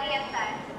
orientar.